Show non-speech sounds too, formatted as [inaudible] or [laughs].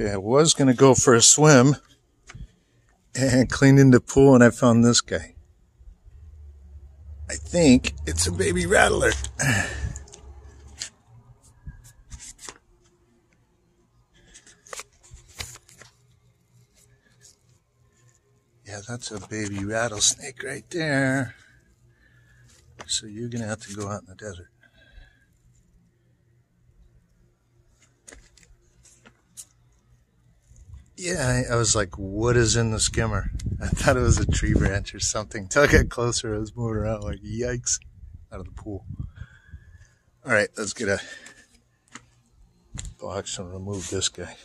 Okay, I was gonna go for a swim and cleaned in the pool and I found this guy. I think it's a baby rattler. Yeah, that's a baby rattlesnake right there. So you're gonna have to go out in the desert. Yeah, I, I was like, what is in the skimmer? [laughs] I thought it was a tree branch or something. Till I got closer, I was moving around like, yikes, out of the pool. All right, let's get a box and remove this guy.